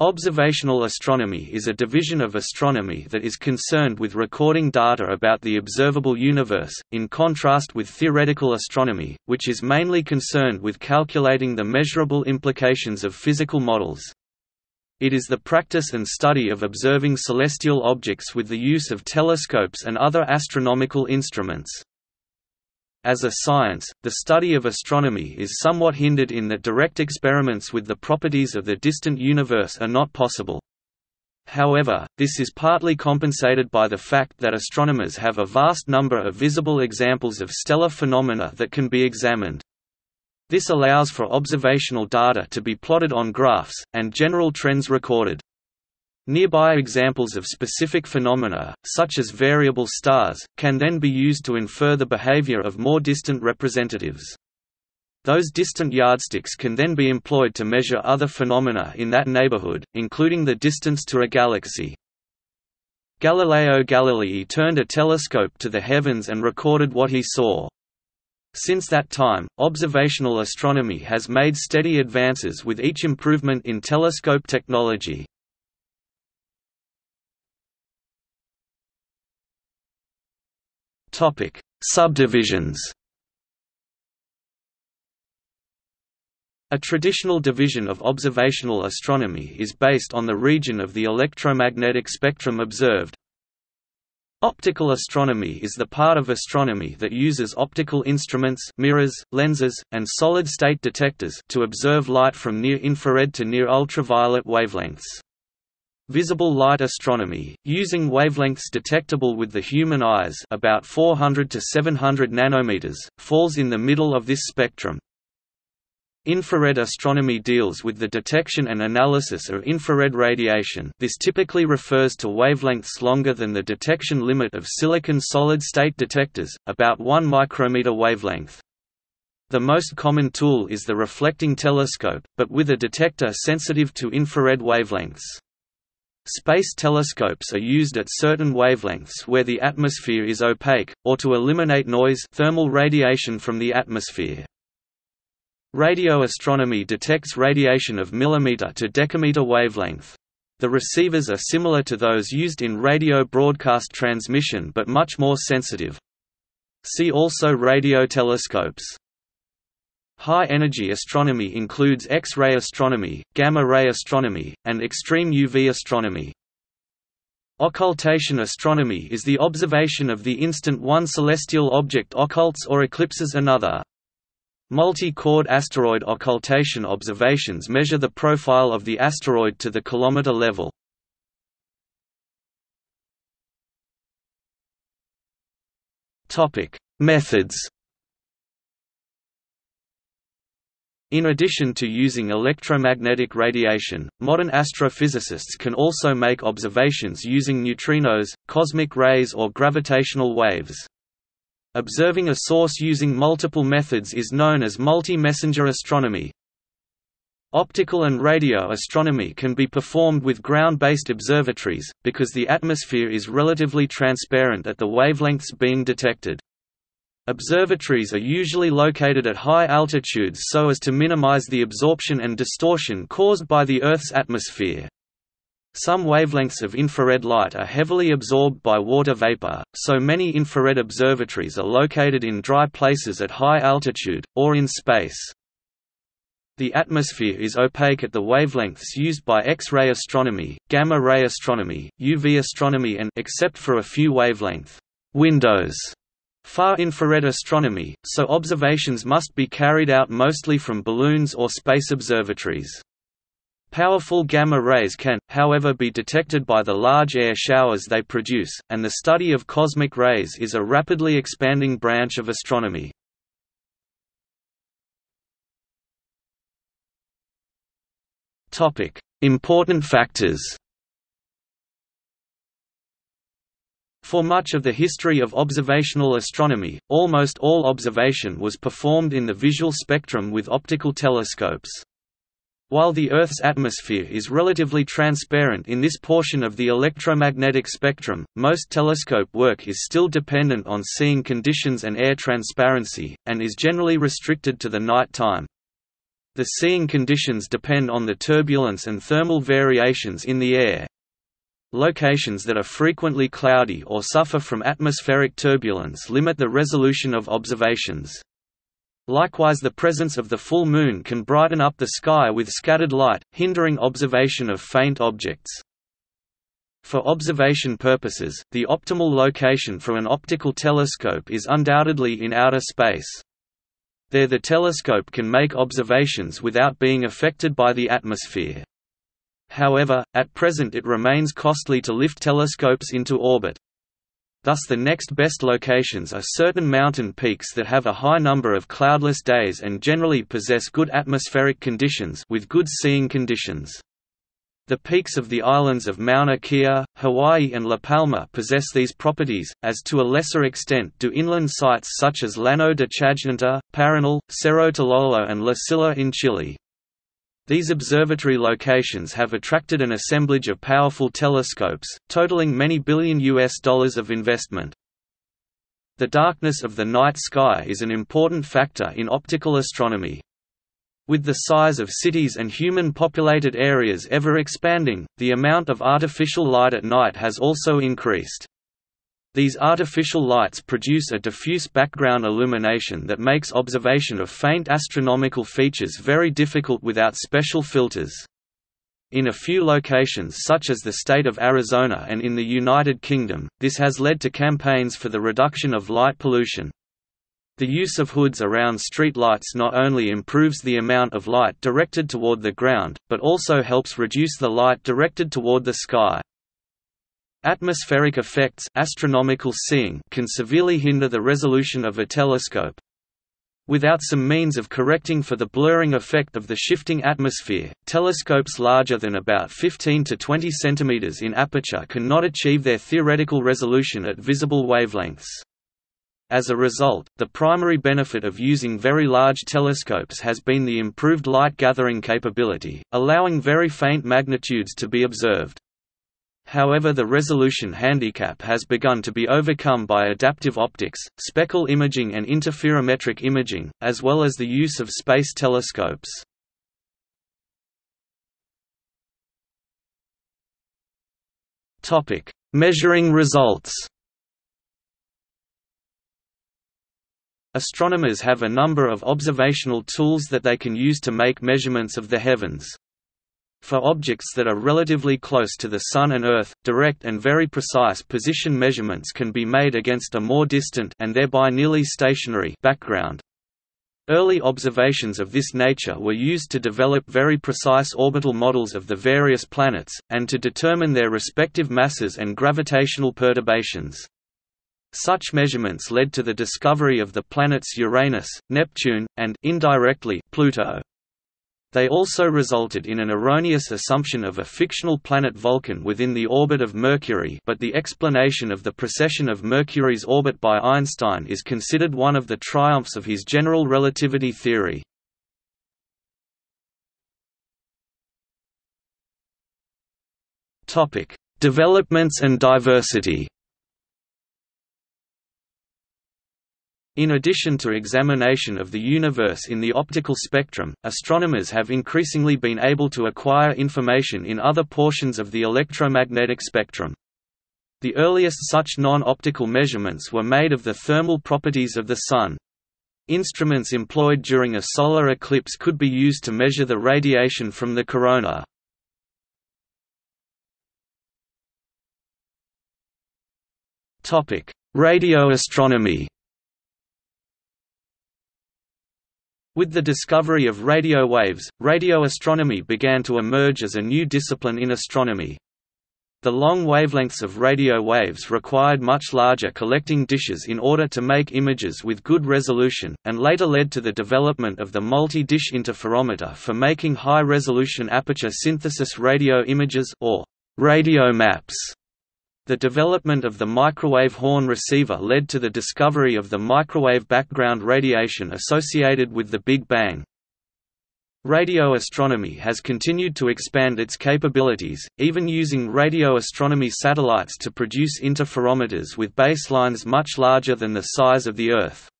Observational astronomy is a division of astronomy that is concerned with recording data about the observable universe, in contrast with theoretical astronomy, which is mainly concerned with calculating the measurable implications of physical models. It is the practice and study of observing celestial objects with the use of telescopes and other astronomical instruments. As a science, the study of astronomy is somewhat hindered in that direct experiments with the properties of the distant universe are not possible. However, this is partly compensated by the fact that astronomers have a vast number of visible examples of stellar phenomena that can be examined. This allows for observational data to be plotted on graphs, and general trends recorded. Nearby examples of specific phenomena, such as variable stars, can then be used to infer the behavior of more distant representatives. Those distant yardsticks can then be employed to measure other phenomena in that neighborhood, including the distance to a galaxy. Galileo Galilei turned a telescope to the heavens and recorded what he saw. Since that time, observational astronomy has made steady advances with each improvement in telescope technology. Topic: Subdivisions. A traditional division of observational astronomy is based on the region of the electromagnetic spectrum observed. Optical astronomy is the part of astronomy that uses optical instruments mirrors, lenses, and solid-state detectors to observe light from near-infrared to near-ultraviolet wavelengths. Visible light astronomy, using wavelengths detectable with the human eyes about 400 to 700 nanometers, falls in the middle of this spectrum. Infrared astronomy deals with the detection and analysis of infrared radiation this typically refers to wavelengths longer than the detection limit of silicon solid-state detectors, about 1 micrometer wavelength. The most common tool is the reflecting telescope, but with a detector sensitive to infrared wavelengths. Space telescopes are used at certain wavelengths where the atmosphere is opaque, or to eliminate noise thermal radiation from the atmosphere. Radio astronomy detects radiation of millimeter to decameter wavelength. The receivers are similar to those used in radio broadcast transmission but much more sensitive. See also radio telescopes. High-energy astronomy includes X-ray astronomy, gamma-ray astronomy, and extreme UV astronomy. Occultation astronomy is the observation of the instant one celestial object occults or eclipses another. Multi-chord asteroid occultation observations measure the profile of the asteroid to the kilometer level. Methods In addition to using electromagnetic radiation, modern astrophysicists can also make observations using neutrinos, cosmic rays or gravitational waves. Observing a source using multiple methods is known as multi-messenger astronomy. Optical and radio astronomy can be performed with ground-based observatories, because the atmosphere is relatively transparent at the wavelengths being detected. Observatories are usually located at high altitudes so as to minimize the absorption and distortion caused by the Earth's atmosphere. Some wavelengths of infrared light are heavily absorbed by water vapor, so many infrared observatories are located in dry places at high altitude, or in space. The atmosphere is opaque at the wavelengths used by X-ray astronomy, gamma-ray astronomy, UV astronomy and except for a few wavelength windows far-infrared astronomy, so observations must be carried out mostly from balloons or space observatories. Powerful gamma rays can, however be detected by the large air showers they produce, and the study of cosmic rays is a rapidly expanding branch of astronomy. Important factors For much of the history of observational astronomy, almost all observation was performed in the visual spectrum with optical telescopes. While the Earth's atmosphere is relatively transparent in this portion of the electromagnetic spectrum, most telescope work is still dependent on seeing conditions and air transparency, and is generally restricted to the night time. The seeing conditions depend on the turbulence and thermal variations in the air. Locations that are frequently cloudy or suffer from atmospheric turbulence limit the resolution of observations. Likewise the presence of the full moon can brighten up the sky with scattered light, hindering observation of faint objects. For observation purposes, the optimal location for an optical telescope is undoubtedly in outer space. There the telescope can make observations without being affected by the atmosphere. However, at present it remains costly to lift telescopes into orbit. Thus the next best locations are certain mountain peaks that have a high number of cloudless days and generally possess good atmospheric conditions with good seeing conditions. The peaks of the islands of Mauna Kea, Hawaii and La Palma possess these properties, as to a lesser extent do inland sites such as Llano de Chajnantor, Paranal, Cerro Tololo and La Silla in Chile. These observatory locations have attracted an assemblage of powerful telescopes, totaling many billion US dollars of investment. The darkness of the night sky is an important factor in optical astronomy. With the size of cities and human-populated areas ever expanding, the amount of artificial light at night has also increased. These artificial lights produce a diffuse background illumination that makes observation of faint astronomical features very difficult without special filters. In a few locations such as the state of Arizona and in the United Kingdom, this has led to campaigns for the reduction of light pollution. The use of hoods around street lights not only improves the amount of light directed toward the ground, but also helps reduce the light directed toward the sky. Atmospheric effects astronomical seeing can severely hinder the resolution of a telescope. Without some means of correcting for the blurring effect of the shifting atmosphere, telescopes larger than about 15 to 20 cm in aperture cannot achieve their theoretical resolution at visible wavelengths. As a result, the primary benefit of using very large telescopes has been the improved light gathering capability, allowing very faint magnitudes to be observed. However the resolution handicap has begun to be overcome by adaptive optics, speckle imaging and interferometric imaging, as well as the use of space telescopes. Measuring results Astronomers have a number of observational tools that they can use to make measurements of the heavens. For objects that are relatively close to the Sun and Earth, direct and very precise position measurements can be made against a more distant and thereby nearly stationary background. Early observations of this nature were used to develop very precise orbital models of the various planets, and to determine their respective masses and gravitational perturbations. Such measurements led to the discovery of the planets Uranus, Neptune, and indirectly, Pluto. They also resulted in an erroneous assumption of a fictional planet Vulcan within the orbit of Mercury but the explanation of the precession of Mercury's orbit by Einstein is considered one of the triumphs of his general relativity theory. Developments and diversity In addition to examination of the universe in the optical spectrum, astronomers have increasingly been able to acquire information in other portions of the electromagnetic spectrum. The earliest such non-optical measurements were made of the thermal properties of the Sun. Instruments employed during a solar eclipse could be used to measure the radiation from the corona. Radio astronomy With the discovery of radio waves, radio astronomy began to emerge as a new discipline in astronomy. The long wavelengths of radio waves required much larger collecting dishes in order to make images with good resolution, and later led to the development of the multi-dish interferometer for making high-resolution aperture synthesis radio images or radio maps. The development of the microwave horn receiver led to the discovery of the microwave background radiation associated with the Big Bang. Radio astronomy has continued to expand its capabilities, even using radio astronomy satellites to produce interferometers with baselines much larger than the size of the Earth.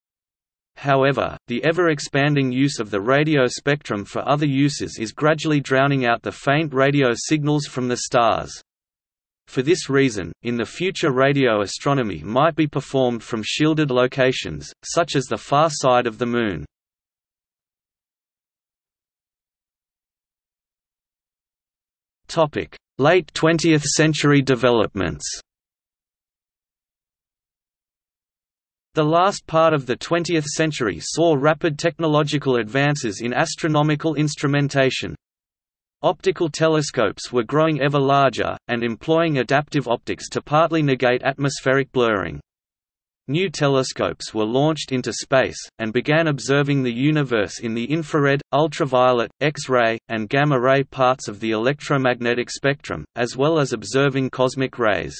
However, the ever-expanding use of the radio spectrum for other uses is gradually drowning out the faint radio signals from the stars. For this reason, in the future radio astronomy might be performed from shielded locations, such as the far side of the Moon. Late 20th century developments The last part of the 20th century saw rapid technological advances in astronomical instrumentation. Optical telescopes were growing ever larger, and employing adaptive optics to partly negate atmospheric blurring. New telescopes were launched into space, and began observing the universe in the infrared, ultraviolet, X-ray, and gamma-ray parts of the electromagnetic spectrum, as well as observing cosmic rays.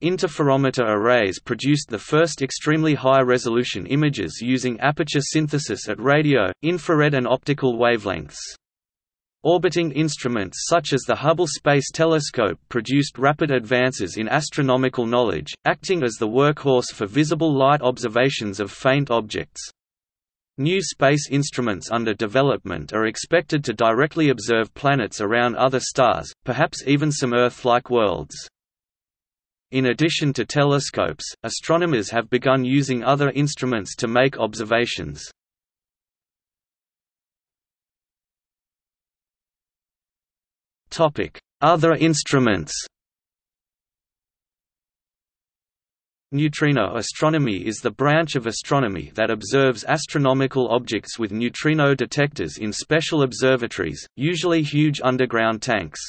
Interferometer arrays produced the first extremely high-resolution images using aperture synthesis at radio, infrared and optical wavelengths. Orbiting instruments such as the Hubble Space Telescope produced rapid advances in astronomical knowledge, acting as the workhorse for visible light observations of faint objects. New space instruments under development are expected to directly observe planets around other stars, perhaps even some Earth-like worlds. In addition to telescopes, astronomers have begun using other instruments to make observations. Other instruments Neutrino astronomy is the branch of astronomy that observes astronomical objects with neutrino detectors in special observatories, usually huge underground tanks.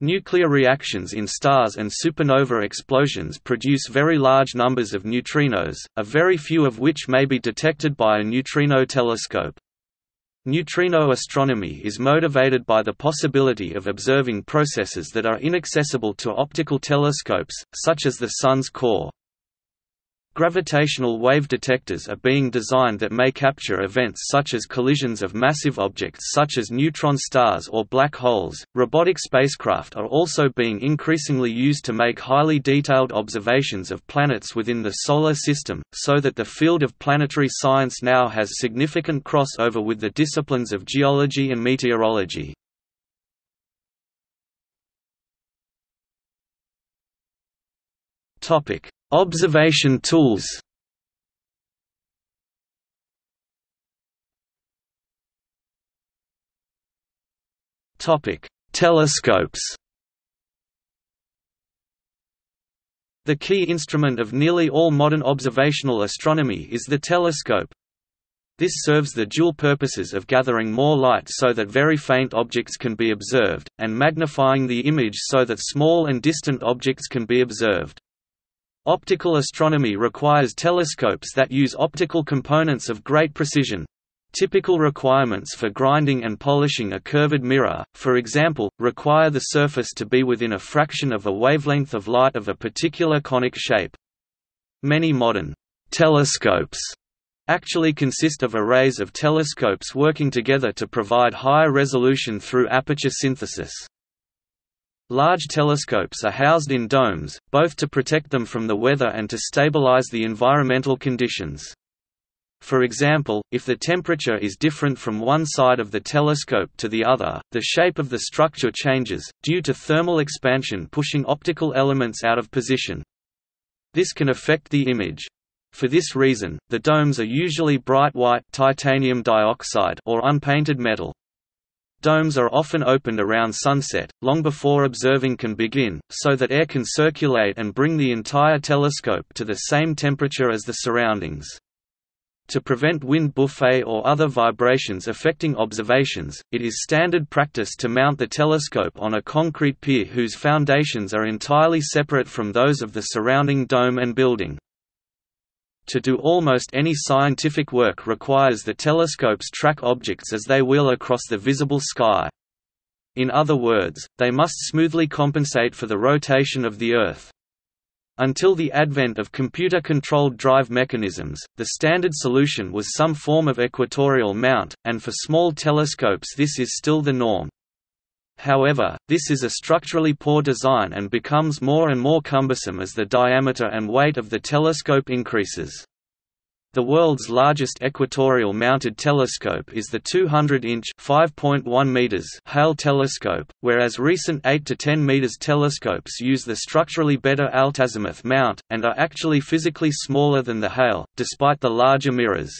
Nuclear reactions in stars and supernova explosions produce very large numbers of neutrinos, a very few of which may be detected by a neutrino telescope. Neutrino astronomy is motivated by the possibility of observing processes that are inaccessible to optical telescopes, such as the Sun's core. Gravitational wave detectors are being designed that may capture events such as collisions of massive objects such as neutron stars or black holes. Robotic spacecraft are also being increasingly used to make highly detailed observations of planets within the Solar System, so that the field of planetary science now has significant crossover with the disciplines of geology and meteorology. Topic Observation tools Telescopes. The key instrument of nearly all modern observational astronomy is the telescope. This serves the dual purposes of gathering more light so that very faint objects can be observed, and magnifying the image so that small and distant objects can be observed. Optical astronomy requires telescopes that use optical components of great precision. Typical requirements for grinding and polishing a curved mirror, for example, require the surface to be within a fraction of a wavelength of light of a particular conic shape. Many modern telescopes actually consist of arrays of telescopes working together to provide higher resolution through aperture synthesis. Large telescopes are housed in domes, both to protect them from the weather and to stabilize the environmental conditions. For example, if the temperature is different from one side of the telescope to the other, the shape of the structure changes, due to thermal expansion pushing optical elements out of position. This can affect the image. For this reason, the domes are usually bright white titanium dioxide or unpainted metal. Domes are often opened around sunset, long before observing can begin, so that air can circulate and bring the entire telescope to the same temperature as the surroundings. To prevent wind buffet or other vibrations affecting observations, it is standard practice to mount the telescope on a concrete pier whose foundations are entirely separate from those of the surrounding dome and building. To do almost any scientific work requires the telescopes track objects as they wheel across the visible sky. In other words, they must smoothly compensate for the rotation of the Earth. Until the advent of computer-controlled drive mechanisms, the standard solution was some form of equatorial mount, and for small telescopes this is still the norm. However, this is a structurally poor design and becomes more and more cumbersome as the diameter and weight of the telescope increases. The world's largest equatorial-mounted telescope is the 200-inch (5.1 meters) Hale telescope, whereas recent 8 to 10 meters telescopes use the structurally better altazimuth mount and are actually physically smaller than the Hale, despite the larger mirrors.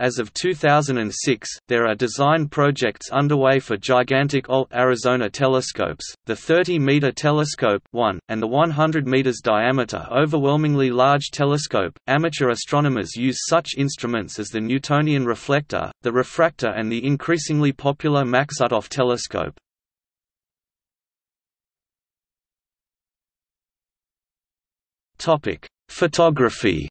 As of 2006, there are design projects underway for gigantic Alt-Arizona telescopes, the 30-meter telescope 1, and the 100 meters diameter overwhelmingly large telescope. Amateur astronomers use such instruments as the Newtonian reflector, the refractor and the increasingly popular Maksutov telescope. Topic: Photography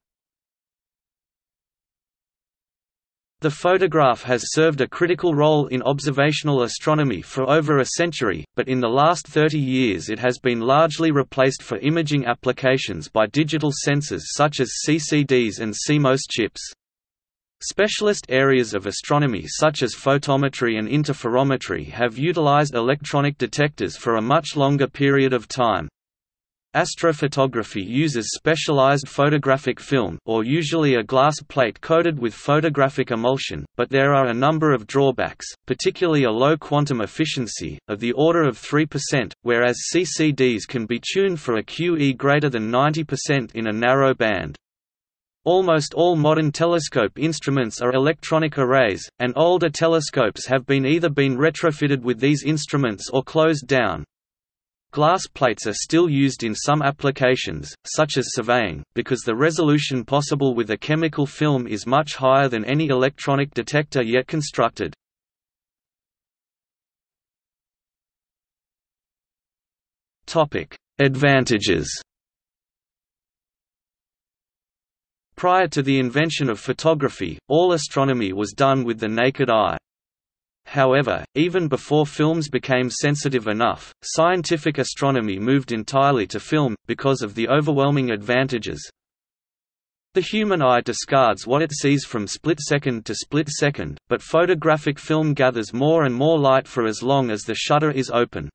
The photograph has served a critical role in observational astronomy for over a century, but in the last 30 years it has been largely replaced for imaging applications by digital sensors such as CCDs and CMOS chips. Specialist areas of astronomy such as photometry and interferometry have utilized electronic detectors for a much longer period of time. Astrophotography uses specialized photographic film or usually a glass plate coated with photographic emulsion, but there are a number of drawbacks, particularly a low quantum efficiency, of the order of 3%, whereas CCDs can be tuned for a QE greater than 90% in a narrow band. Almost all modern telescope instruments are electronic arrays, and older telescopes have been either been retrofitted with these instruments or closed down. Glass plates are still used in some applications, such as surveying, because the resolution possible with a chemical film is much higher than any electronic detector yet constructed. Advantages Prior to the invention of photography, all astronomy was done with the naked eye. However, even before films became sensitive enough, scientific astronomy moved entirely to film, because of the overwhelming advantages. The human eye discards what it sees from split-second to split-second, but photographic film gathers more and more light for as long as the shutter is open.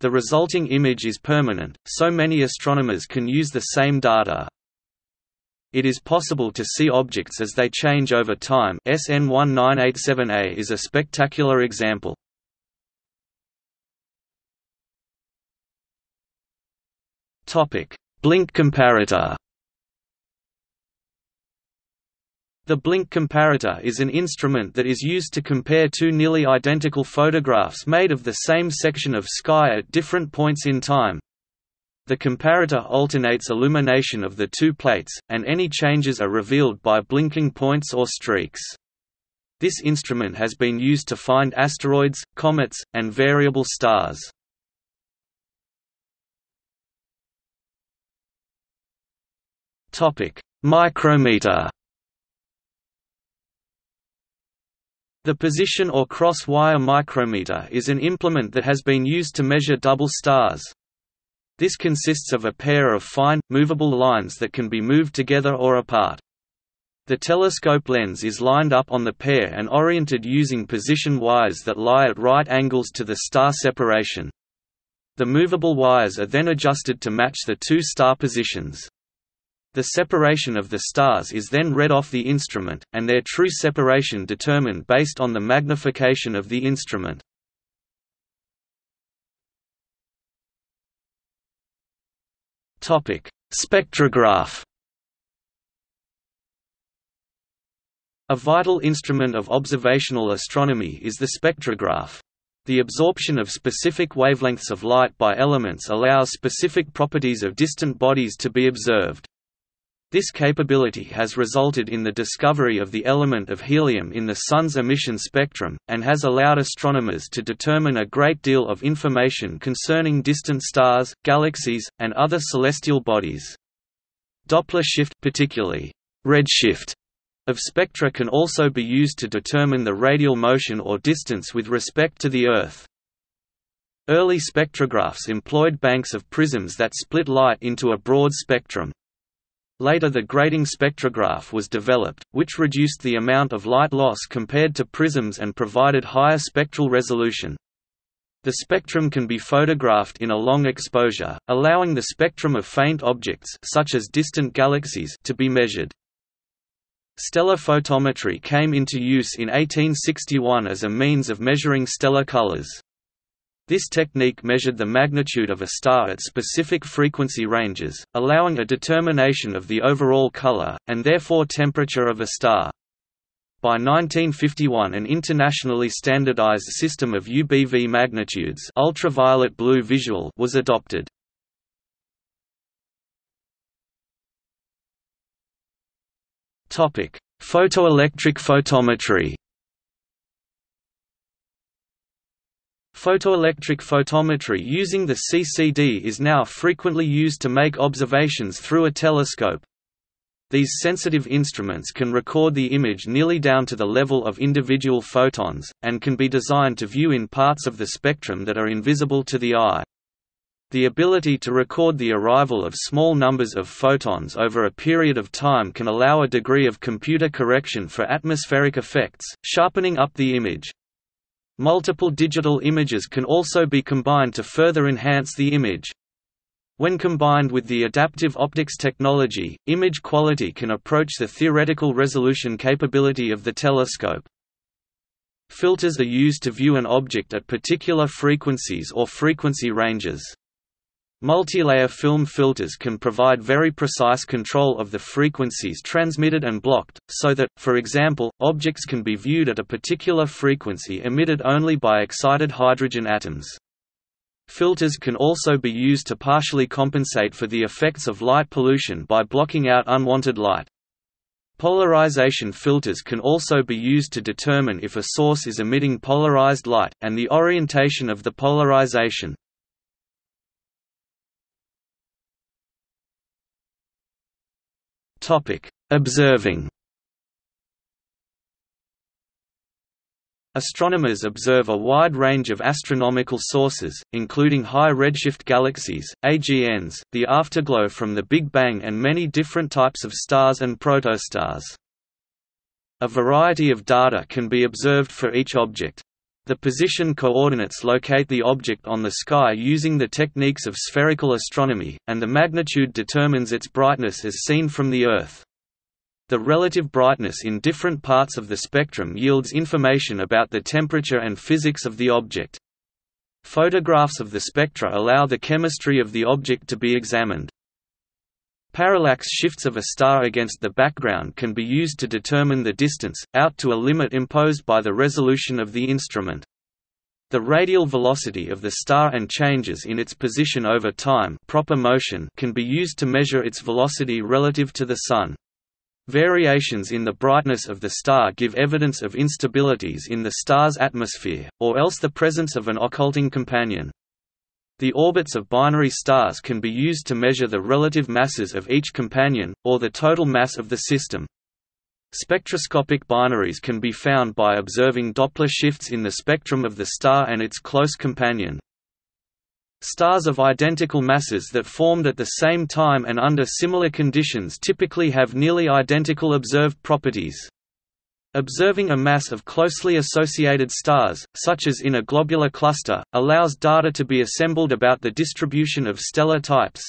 The resulting image is permanent, so many astronomers can use the same data, it is possible to see objects as they change over time. SN 1987A is a spectacular example. Blink comparator. The blink comparator is an instrument that is used to compare two nearly identical photographs made of the same section of sky at different points in time, the comparator alternates illumination of the two plates, and any changes are revealed by blinking points or streaks. This instrument has been used to find asteroids, comets, and variable stars. Micrometer The position or cross-wire micrometer is an implement that has been used to measure double stars. This consists of a pair of fine, movable lines that can be moved together or apart. The telescope lens is lined up on the pair and oriented using position wires that lie at right angles to the star separation. The movable wires are then adjusted to match the two star positions. The separation of the stars is then read off the instrument, and their true separation determined based on the magnification of the instrument. Topic: Spectrograph. A vital instrument of observational astronomy is the spectrograph. The absorption of specific wavelengths of light by elements allows specific properties of distant bodies to be observed. This capability has resulted in the discovery of the element of helium in the Sun's emission spectrum, and has allowed astronomers to determine a great deal of information concerning distant stars, galaxies, and other celestial bodies. Doppler shift particularly redshift of spectra can also be used to determine the radial motion or distance with respect to the Earth. Early spectrographs employed banks of prisms that split light into a broad spectrum. Later the grating spectrograph was developed, which reduced the amount of light loss compared to prisms and provided higher spectral resolution. The spectrum can be photographed in a long exposure, allowing the spectrum of faint objects such as distant galaxies to be measured. Stellar photometry came into use in 1861 as a means of measuring stellar colors. This technique measured the magnitude of a star at specific frequency ranges, allowing a determination of the overall color, and therefore temperature of a star. By 1951 an internationally standardized system of UBV magnitudes ultraviolet blue visual was adopted. Photoelectric photometry Photoelectric photometry using the CCD is now frequently used to make observations through a telescope. These sensitive instruments can record the image nearly down to the level of individual photons, and can be designed to view in parts of the spectrum that are invisible to the eye. The ability to record the arrival of small numbers of photons over a period of time can allow a degree of computer correction for atmospheric effects, sharpening up the image. Multiple digital images can also be combined to further enhance the image. When combined with the adaptive optics technology, image quality can approach the theoretical resolution capability of the telescope. Filters are used to view an object at particular frequencies or frequency ranges. Multilayer film filters can provide very precise control of the frequencies transmitted and blocked, so that, for example, objects can be viewed at a particular frequency emitted only by excited hydrogen atoms. Filters can also be used to partially compensate for the effects of light pollution by blocking out unwanted light. Polarization filters can also be used to determine if a source is emitting polarized light, and the orientation of the polarization. Topic: Observing. Astronomers observe a wide range of astronomical sources, including high redshift galaxies, AGNs, the afterglow from the Big Bang and many different types of stars and protostars. A variety of data can be observed for each object. The position coordinates locate the object on the sky using the techniques of spherical astronomy, and the magnitude determines its brightness as seen from the Earth. The relative brightness in different parts of the spectrum yields information about the temperature and physics of the object. Photographs of the spectra allow the chemistry of the object to be examined. Parallax shifts of a star against the background can be used to determine the distance, out to a limit imposed by the resolution of the instrument. The radial velocity of the star and changes in its position over time proper motion can be used to measure its velocity relative to the Sun. Variations in the brightness of the star give evidence of instabilities in the star's atmosphere, or else the presence of an occulting companion. The orbits of binary stars can be used to measure the relative masses of each companion, or the total mass of the system. Spectroscopic binaries can be found by observing Doppler shifts in the spectrum of the star and its close companion. Stars of identical masses that formed at the same time and under similar conditions typically have nearly identical observed properties. Observing a mass of closely associated stars, such as in a globular cluster, allows data to be assembled about the distribution of stellar types.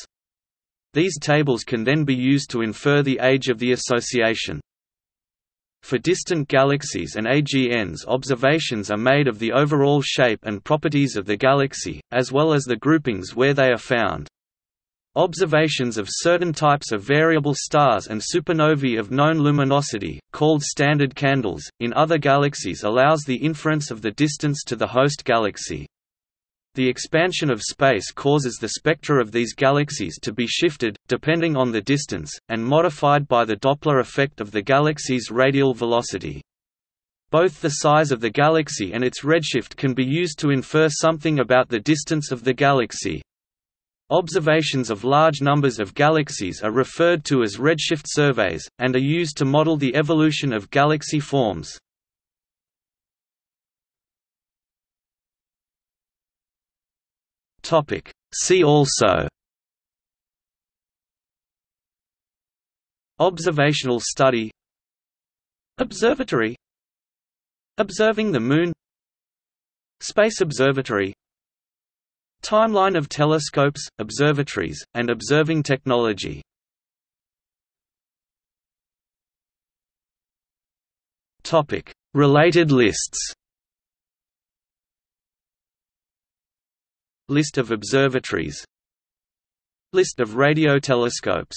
These tables can then be used to infer the age of the association. For distant galaxies and AGNs observations are made of the overall shape and properties of the galaxy, as well as the groupings where they are found. Observations of certain types of variable stars and supernovae of known luminosity, called standard candles, in other galaxies allows the inference of the distance to the host galaxy. The expansion of space causes the spectra of these galaxies to be shifted, depending on the distance, and modified by the Doppler effect of the galaxy's radial velocity. Both the size of the galaxy and its redshift can be used to infer something about the distance of the galaxy. Observations of large numbers of galaxies are referred to as redshift surveys, and are used to model the evolution of galaxy forms. See also. Observational study. Observatory. Observing the Moon. Space Observatory Timeline of telescopes, observatories, and observing technology. Related lists. List of observatories. List of radiotelescopes